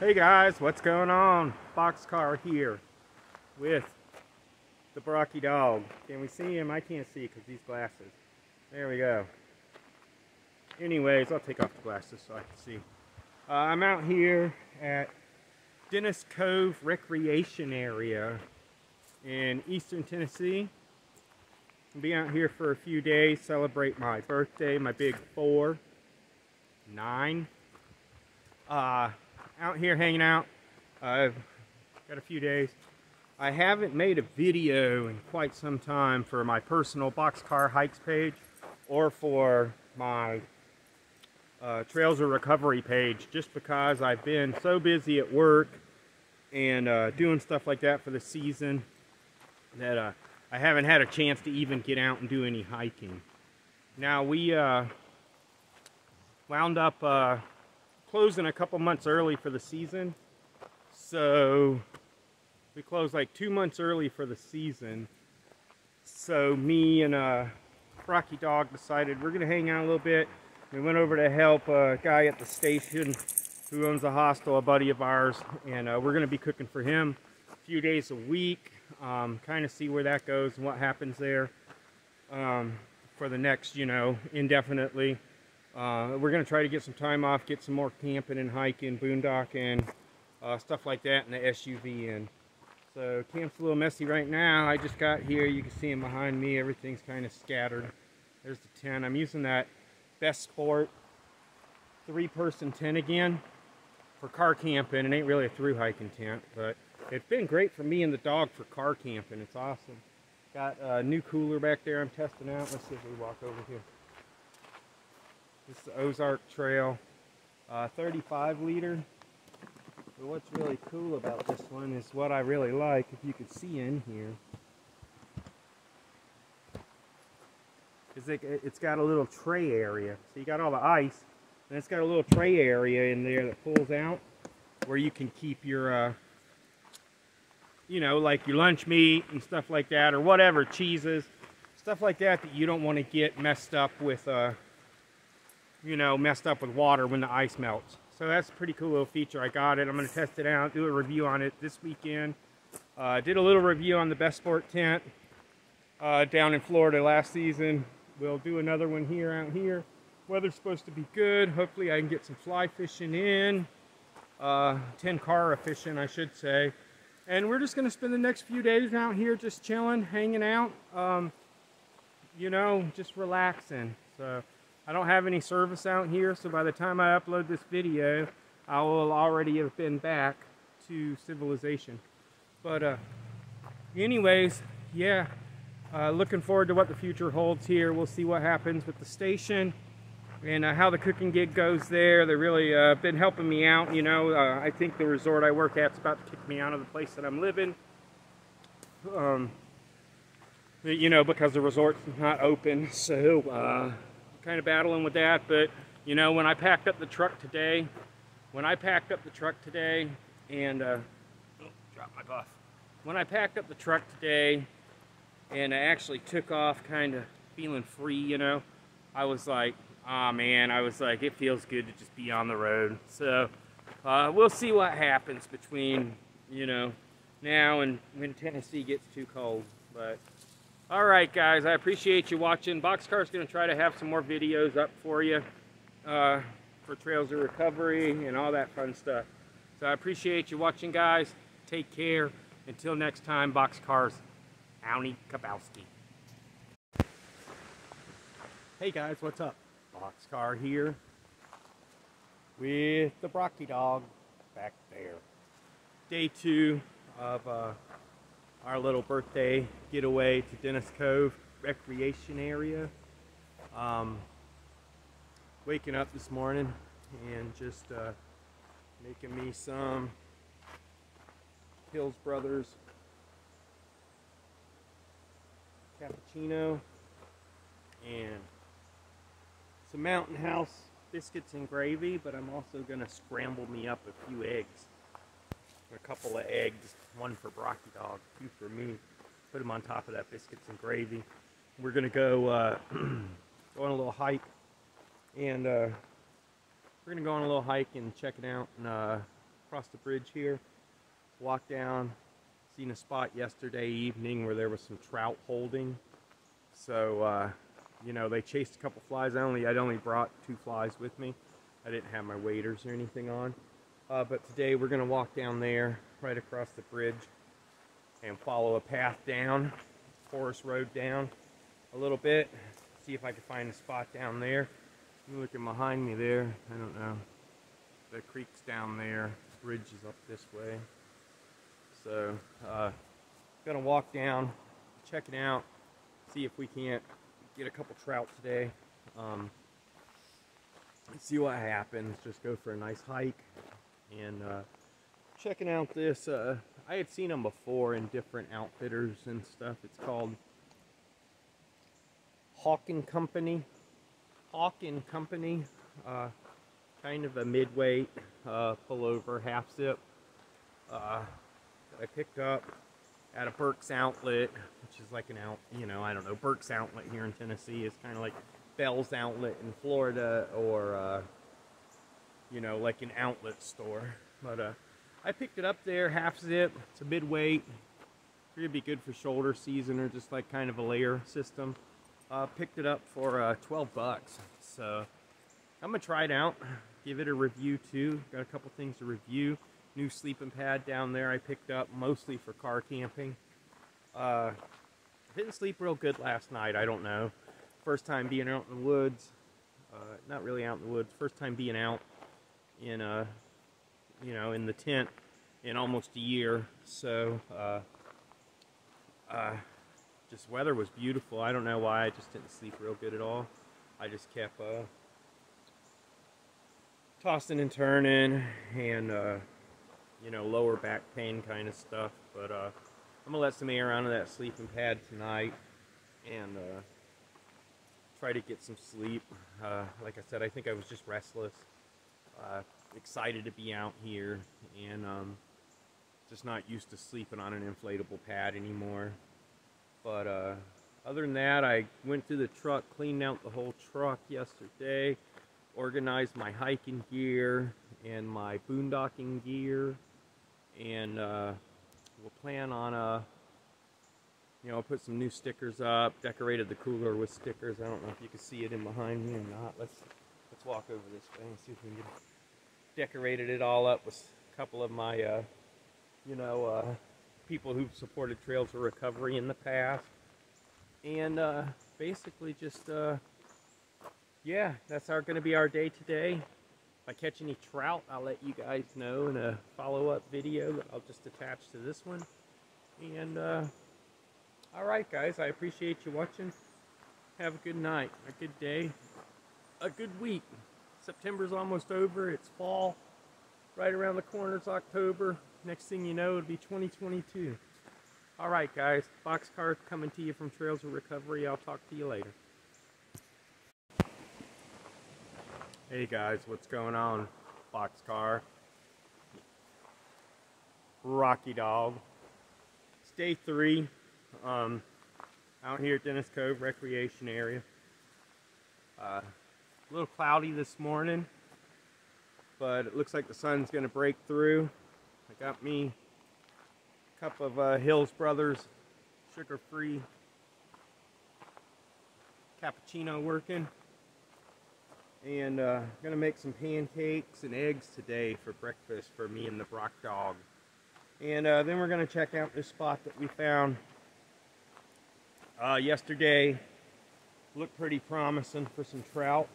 Hey guys, what's going on? Boxcar here with the Brokie dog. Can we see him? I can't see because these glasses. There we go. Anyways, I'll take off the glasses so I can see. Uh, I'm out here at Dennis Cove Recreation Area in Eastern Tennessee. I'll be out here for a few days, celebrate my birthday, my big four, nine. Uh, out here hanging out. I've got a few days. I haven't made a video in quite some time for my personal Boxcar Hikes page or for my uh, Trails of Recovery page just because I've been so busy at work and uh, doing stuff like that for the season that uh, I haven't had a chance to even get out and do any hiking. Now we uh, wound up uh, closing a couple months early for the season. So we closed like two months early for the season. So me and uh, Rocky Dog decided we're gonna hang out a little bit. We went over to help a guy at the station who owns a hostel, a buddy of ours, and uh, we're gonna be cooking for him a few days a week. Um, kind of see where that goes and what happens there um, for the next, you know, indefinitely. Uh, we're going to try to get some time off, get some more camping and hiking, boondocking, uh, stuff like that in the SUV in. So camp's a little messy right now. I just got here. You can see them behind me. Everything's kind of scattered. There's the tent. I'm using that Bessport three-person tent again for car camping. It ain't really a through hiking tent, but it's been great for me and the dog for car camping. It's awesome. Got a new cooler back there I'm testing out. Let's see if we walk over here. This is the Ozark Trail, uh, 35 liter. But what's really cool about this one is what I really like, if you could see in here, is it, it's got a little tray area. So you got all the ice, and it's got a little tray area in there that pulls out where you can keep your, uh, you know, like your lunch meat and stuff like that, or whatever, cheeses, stuff like that that you don't want to get messed up with, uh, you know, messed up with water when the ice melts. So that's a pretty cool little feature. I got it. I'm going to test it out, do a review on it this weekend. Uh, did a little review on the Bessport tent uh, down in Florida last season. We'll do another one here out here. Weather's supposed to be good. Hopefully I can get some fly fishing in. Uh, Tenkara fishing, I should say. And we're just going to spend the next few days out here just chilling, hanging out. Um, you know, just relaxing. So I don't have any service out here, so by the time I upload this video, I will already have been back to civilization. But uh, anyways, yeah, uh, looking forward to what the future holds here. We'll see what happens with the station and uh, how the cooking gig goes there. They've really uh, been helping me out, you know. Uh, I think the resort I work at is about to kick me out of the place that I'm living. Um, you know, because the resort's not open, so uh, kind of battling with that, but you know, when I packed up the truck today, when I packed up the truck today and, uh, oh, drop my buff. When I packed up the truck today and I actually took off kind of feeling free, you know, I was like, oh man, I was like, it feels good to just be on the road. So, uh, we'll see what happens between, you know, now and when Tennessee gets too cold, but all right, guys, I appreciate you watching. Boxcar's going to try to have some more videos up for you uh, for Trails of Recovery and all that fun stuff. So I appreciate you watching, guys. Take care. Until next time, Boxcars, Auni Kabowski. Hey, guys, what's up? Boxcar here with the Brokie dog back there. Day two of... Uh, our little birthday getaway to Dennis Cove recreation area. Um, waking up this morning and just uh, making me some Hills Brothers cappuccino and some Mountain House biscuits and gravy, but I'm also going to scramble me up a few eggs a couple of eggs, one for Brokie Dog, two for me. Put them on top of that biscuits and gravy. We're gonna go uh, go on a little hike, and uh, we're gonna go on a little hike and check it out, and uh, across the bridge here. Walk down. Seen a spot yesterday evening where there was some trout holding. So, uh, you know, they chased a couple flies. I only, I'd only brought two flies with me. I didn't have my waders or anything on. Uh, but today we're gonna walk down there, right across the bridge, and follow a path down, Forest Road down a little bit. See if I can find a spot down there. You looking behind me there. I don't know. The creek's down there. Bridge is up this way. So, uh, gonna walk down, check it out, see if we can't get a couple trout today. Um, see what happens. Just go for a nice hike and uh, checking out this. Uh, I had seen them before in different outfitters and stuff. It's called Hawkin Company. Hawkin Company. Uh, kind of a midweight uh, pullover half zip uh, that I picked up at a Burke's Outlet, which is like an out, you know, I don't know, Burke's Outlet here in Tennessee is kind of like Bealls Outlet in Florida or, uh, you know, like an outlet store. But uh, I picked it up there, half zip. It's a midweight. It'd be good for shoulder season or just like kind of a layer system. Uh, picked it up for uh, 12 bucks. So I'm gonna try it out, give it a review too. Got a couple things to review. New sleeping pad down there I picked up mostly for car camping. Uh, didn't sleep real good last night. I don't know. First time being out in the woods. Uh, not really out in the woods. First time being out in a, you know, in the tent in almost a year. So, uh, uh, just weather was beautiful. I don't know why I just didn't sleep real good at all. I just kept uh, tossing and turning and uh, you know lower back pain kind of stuff. But uh, I'm gonna let some air onto that sleeping pad tonight and uh, try to get some sleep. Uh, like I said, I think I was just restless, uh, excited to be out here, and um, just not used to sleeping on an inflatable pad anymore. But uh, other than that, I went through the truck, cleaned out the whole truck yesterday, organized my hiking gear and my boondocking gear, and uh, we'll plan on a you know, I put some new stickers up, decorated the cooler with stickers. I don't know if you can see it in behind me or not. Let's walk over this way and see if we can decorated it all up with a couple of my, uh, you know, uh, people who've supported Trails of Recovery in the past. And uh, basically just, uh, yeah, that's our going to be our day today. If I catch any trout, I'll let you guys know in a follow-up video that I'll just attach to this one. And, uh, all right, guys, I appreciate you watching. Have a good night, a good day, a good week. September's almost over. It's fall. Right around the corner is October. Next thing you know, it'll be 2022. All right, guys. Boxcar coming to you from Trails of Recovery. I'll talk to you later. Hey, guys. What's going on? Boxcar. Rocky Dog. It's day three. Um, out here at Dennis Cove Recreation Area. Uh, a little cloudy this morning, but it looks like the sun's going to break through. I got me a cup of uh, Hills Brothers sugar-free cappuccino working. And uh, gonna make some pancakes and eggs today for breakfast for me and the Brock dog. And uh, then we're gonna check out this spot that we found uh, yesterday. Looked pretty promising for some trout.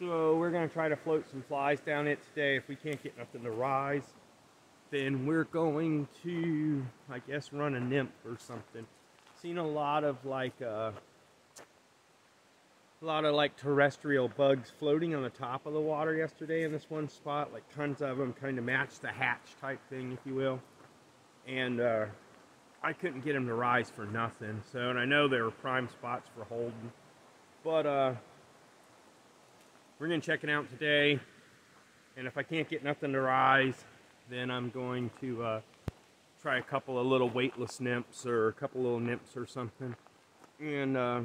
So we're going to try to float some flies down it today. If we can't get nothing to rise, then we're going to, I guess, run a nymph or something. Seen a lot of like, uh, a lot of like terrestrial bugs floating on the top of the water yesterday in this one spot. Like tons of them, kind of match the hatch type thing, if you will. And uh, I couldn't get them to rise for nothing. So, and I know they were prime spots for holding. But, uh, we're going to check it out today. And if I can't get nothing to rise, then I'm going to uh, try a couple of little weightless nymphs or a couple little nymphs or something. And uh,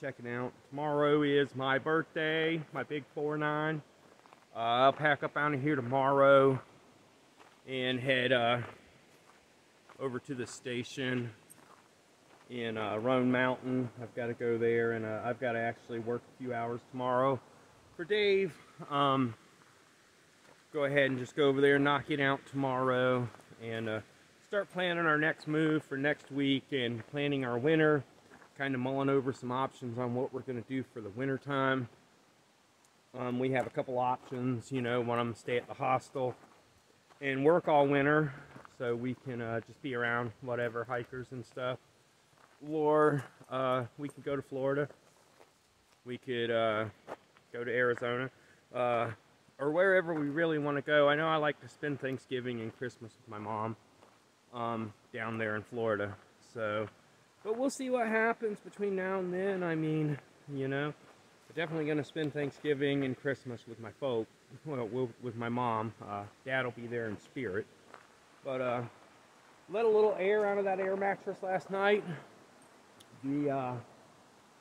check it out. Tomorrow is my birthday, my big 4-9. Uh, I'll pack up out of here tomorrow and head uh, over to the station in uh, Roan Mountain. I've got to go there, and uh, I've got to actually work a few hours tomorrow for Dave. Um, go ahead and just go over there, knock it out tomorrow, and uh, start planning our next move for next week and planning our winter. Kind of mulling over some options on what we're going to do for the winter time. Um, we have a couple options, you know, one of them stay at the hostel and work all winter so we can uh, just be around whatever hikers and stuff. Or uh, we could go to Florida. We could uh, go to Arizona uh, or wherever we really want to go. I know I like to spend Thanksgiving and Christmas with my mom um, down there in Florida. So, but we'll see what happens between now and then. I mean, you know, definitely going to spend Thanksgiving and Christmas with my folk well, with my mom. Uh, Dad will be there in spirit. But uh, let a little air out of that air mattress last night. The uh,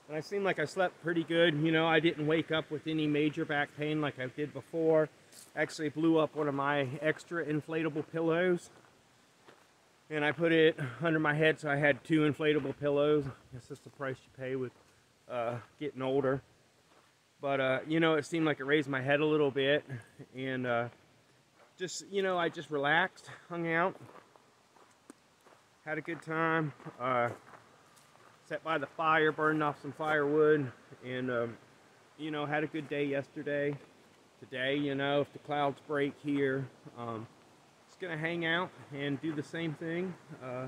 and I seemed like I slept pretty good. You know, I didn't wake up with any major back pain like I did before. Actually blew up one of my extra inflatable pillows. And I put it under my head so I had two inflatable pillows. That's just the price you pay with uh, getting older. But, uh, you know, it seemed like it raised my head a little bit. And uh, just, you know, I just relaxed, hung out, had a good time. Sat by the fire, burned off some firewood, and, um, you know, had a good day yesterday. Today, you know, if the clouds break here, um, just going to hang out and do the same thing. Uh,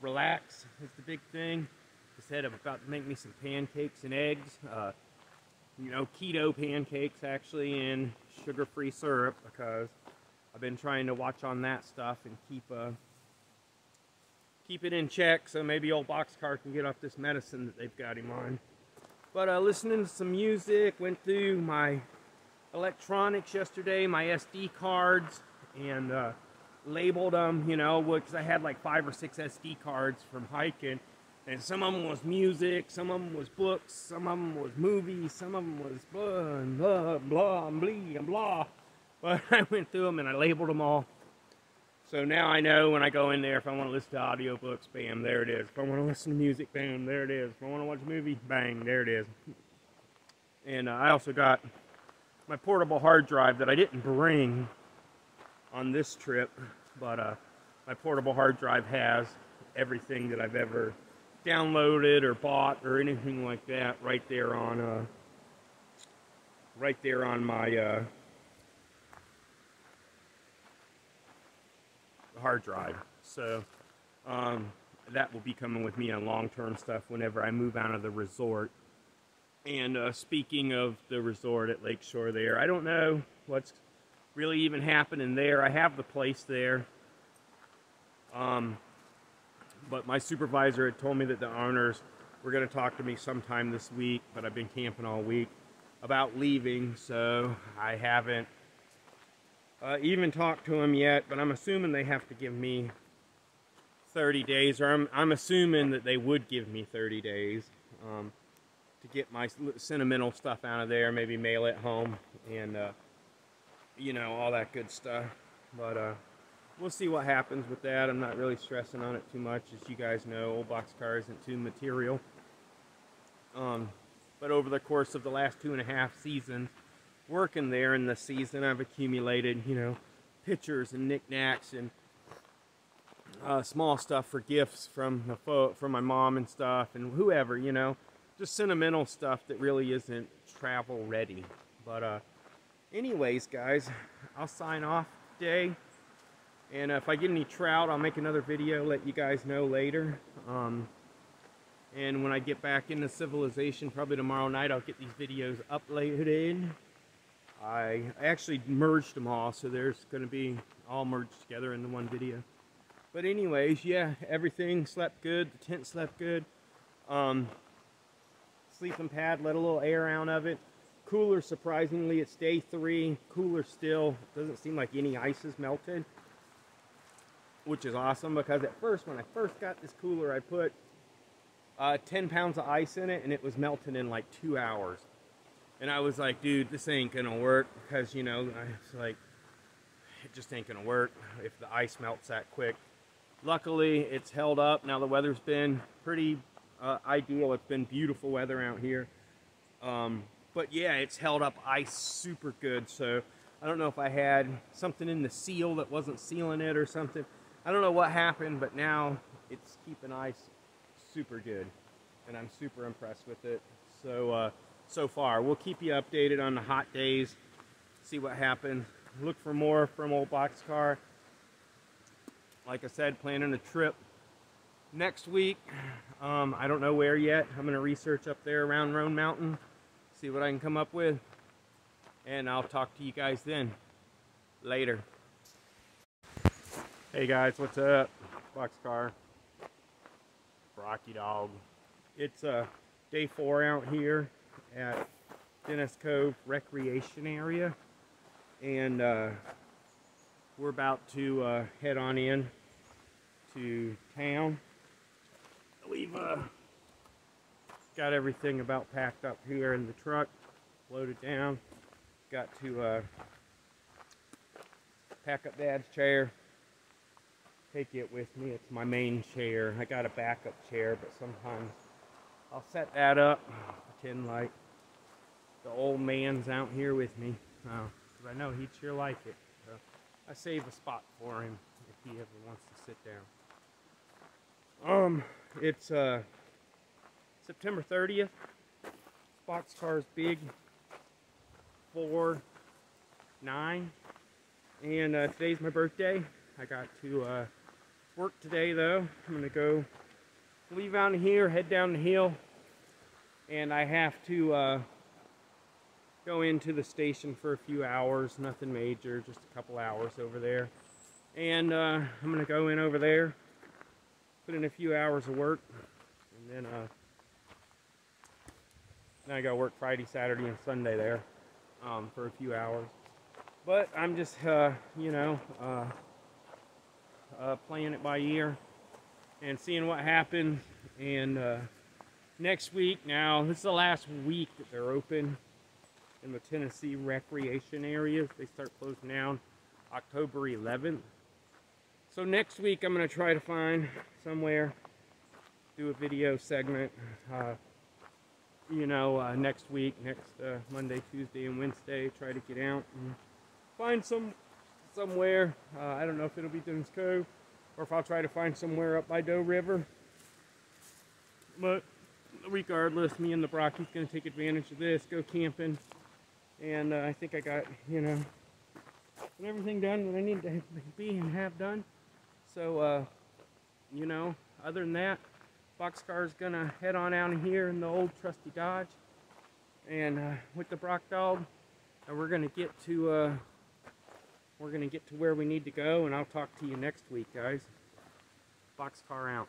relax is the big thing. Just said I'm about to make me some pancakes and eggs. Uh, you know, keto pancakes actually in sugar-free syrup because I've been trying to watch on that stuff and keep uh, keep it in check so maybe old Boxcar can get off this medicine that they've got him on. But uh, listening to some music, went through my electronics yesterday, my SD cards, and uh, labeled them, you know, because I had like five or six SD cards from hiking and some of them was music, some of them was books, some of them was movies, some of them was blah blah, blah and blah. But I went through them and I labeled them all. So now I know when I go in there, if I want to listen to audiobooks, bam, there it is. If I want to listen to music, bam, there it is. If I want to watch a movie, bang, there it is. And uh, I also got my portable hard drive that I didn't bring on this trip, but uh, my portable hard drive has everything that I've ever downloaded or bought or anything like that right there on uh, right there on my hard drive. So um, that will be coming with me on long-term stuff whenever I move out of the resort. And uh, speaking of the resort at Lakeshore there, I don't know what's really even happening there. I have the place there. Um, but my supervisor had told me that the owners were going to talk to me sometime this week, but I've been camping all week about leaving, so I haven't uh, even talked to them yet, but I'm assuming they have to give me 30 days, or I'm, I'm assuming that they would give me 30 days um, to get my sentimental stuff out of there, maybe mail it home, and, uh, you know, all that good stuff. But, uh, we'll see what happens with that. I'm not really stressing on it too much. As you guys know, old Boxcar isn't too material. Um, but over the course of the last two and a half seasons, working there in the season, I've accumulated, you know, pictures and knickknacks and uh, small stuff for gifts from the from my mom and stuff and whoever, you know, just sentimental stuff that really isn't travel ready. But uh, anyways, guys, I'll sign off today. And if I get any trout, I'll make another video, let you guys know later. Um, and when I get back into civilization, probably tomorrow night, I'll get these videos uploaded. I actually merged them all, so there's going to be all merged together in the one video. But anyways, yeah, everything slept good. The tent slept good. Um, sleeping pad, let a little air out of it. Cooler, surprisingly, it's day three. Cooler still. Doesn't seem like any ice is melted which is awesome because at first, when I first got this cooler, I put uh, 10 pounds of ice in it and it was melting in like two hours. And I was like, dude, this ain't gonna work because, you know, I was like, it just ain't gonna work if the ice melts that quick. Luckily, it's held up. Now the weather's been pretty uh, ideal. It's been beautiful weather out here. Um, but yeah, it's held up ice super good. So I don't know if I had something in the seal that wasn't sealing it or something. I don't know what happened, but now it's keeping ice super good. And I'm super impressed with it. So, uh, so far, we'll keep you updated on the hot days, see what happens. Look for more from Old Boxcar. Like I said, planning a trip next week. Um, I don't know where yet. I'm going to research up there around Roan Mountain, see what I can come up with. And I'll talk to you guys then. Later. Hey guys, what's up? Boxcar. Rocky Dog. It's uh, day four out here at Dennis Cove Recreation Area. And uh, we're about to uh, head on in to town. We've uh, got everything about packed up here in the truck, loaded down. Got to uh, pack up Dad's chair, take it with me. It's my main chair. I got a backup chair, but sometimes I'll set that up, pretend like the old man's out here with me, uh, I know he'd sure like it. So I save a spot for him if he ever wants to sit down. Um, it's uh, September 30th. Boxcar's big four nine, and uh, today's my birthday. I got to uh, work today though. I'm gonna go leave out of here, head down the hill, and I have to uh, go into the station for a few hours. Nothing major, just a couple hours over there. And uh, I'm gonna go in over there, put in a few hours of work, and then uh, then I go work Friday, Saturday, and Sunday there um, for a few hours. But I'm just, uh, you know, uh, uh, playing it by ear and seeing what happens. And uh, next week, now, this is the last week that they're open in the Tennessee recreation areas. They start closing down October 11th. So next week, I'm going to try to find somewhere, do a video segment. Uh, you know, uh, next week, next uh, Monday, Tuesday, and Wednesday, try to get out and find some somewhere. Uh, I don't know if it'll be Dennis Cove or if I'll try to find somewhere up by Doe River. But regardless, me and the Brokie's going to take advantage of this, go camping, and uh, I think I got, you know, everything done that I need to be and have done. So, uh, you know, other than that, Boxcar's gonna head on out of here in the old trusty Dodge, and uh, with the Brock dog, and we're gonna get to uh, we're gonna get to where we need to go, and I'll talk to you next week, guys. Boxcar out.